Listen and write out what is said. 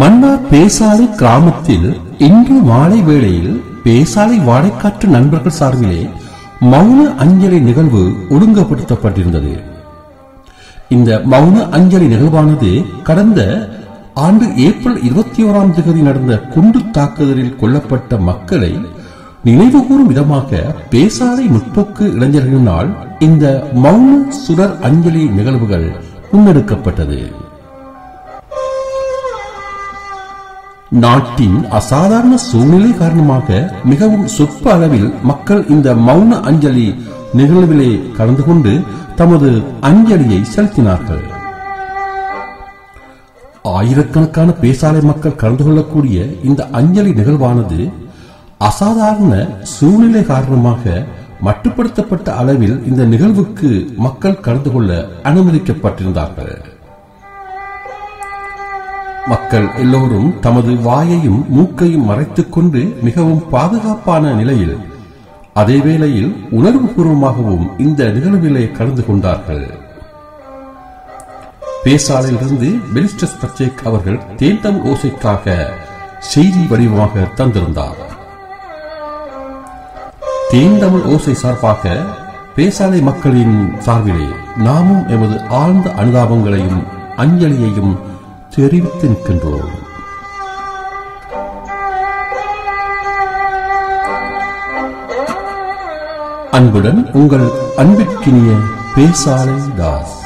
மன்னார் பேசாலை கிராமத்தில் இன்று மாலை வேளையில் பேசாலை வாடைக்காற்று நண்பர்கள் சார்பிலே மௌன அஞ்சலி நிகழ்வு ஒழுங்குபடுத்தப்பட்டிருந்தது. இந்த மௌன அஞ்சலி நிகழ்வானது கடந்த ஆண்டு ஏப்ரல் இருபத்தி ஓராம் தேதி நடந்த குண்டு தாக்குதலில் கொல்லப்பட்ட மக்களை நினைவுகூரும் விதமாக பேசாலை முற்போக்கு இளைஞர்களினால் இந்த மௌன சுடர் அஞ்சலி நிகழ்வுகள் முன்னெடுக்கப்பட்டது. நாட்டின் அசாதாரண சூழ்நிலை காரணமாக மிகவும் சொற்ப அளவில் மக்கள் இந்த மௌன அஞ்சலி நிகழ்விலே கலந்து கொண்டு தமது அஞ்சலியை செலுத்தினார்கள். ஆயிரக்கணக்கான பேசாலை மக்கள் கலந்து கொள்ளக்கூடிய இந்த அஞ்சலி நிகழ்வானது அசாதாரண சூழ்நிலை காரணமாக மட்டுப்படுத்தப்பட்ட அளவில் இந்த நிகழ்வுக்கு மக்கள் கலந்து கொள்ள அனுமதிக்கப்பட்டிருந்தார்கள். மக்கள் எல்லோரும் தமது வாயையும் மூக்கையும் மறைத்துக் கொண்டு மிகவும் பாதுகாப்பான நிலையில் அதே வேளையில் உணர்வுபூர்வமாகவும் இந்த நிகழ்விலே கலந்து கொண்டார்கள். பேசாலையிலிருந்து பெலிஸ்டஸ் பச்சேக் அவர்கள் தேந்தம் ஓசைக்காக செய்தி வடிவமாக தந்திருந்தார். தேந்தமிழ் ஓசை சார்பாக பேசாலை மக்களின் சார்பிலே நாமும் எமது ஆழ்ந்த அனுதாபங்களையும் அஞ்சலியையும் தெரிவித்து நிற்கின்றோம் அன்புடன் உங்கள் அன்பிற்கினிய பேசாலை தாஸ்.